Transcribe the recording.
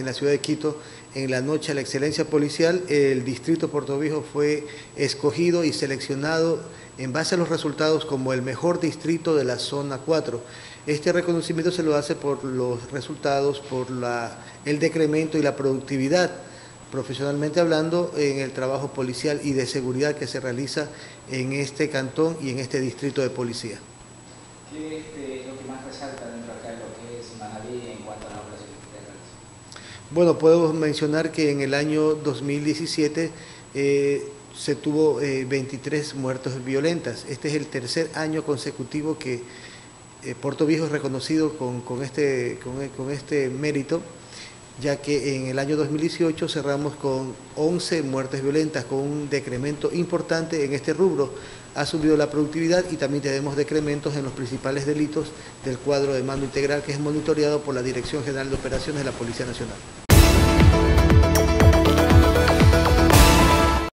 En la ciudad de Quito, en la noche a la excelencia policial, el distrito Puerto Viejo fue escogido y seleccionado en base a los resultados como el mejor distrito de la zona 4. Este reconocimiento se lo hace por los resultados, por el decremento y la productividad, profesionalmente hablando, en el trabajo policial y de seguridad que se realiza en este cantón y en este distrito de policía. ¿Qué es este, lo que más resalta dentro acá de lo que es Manaví en cuanto a la operación Bueno, puedo mencionar que en el año 2017 eh, se tuvo 23 eh, muertes violentas. Este es el tercer año consecutivo que eh, Puerto Viejo es reconocido con, este, con, este mérito, ya que en el año 2018 cerramos con 11 muertes violentas, con un decremento importante en este rubro. Ha subido la productividad y también tenemos decrementos en los principales delitos del cuadro de mando integral que es monitoreado por la Dirección General de Operaciones de la Policía Nacional.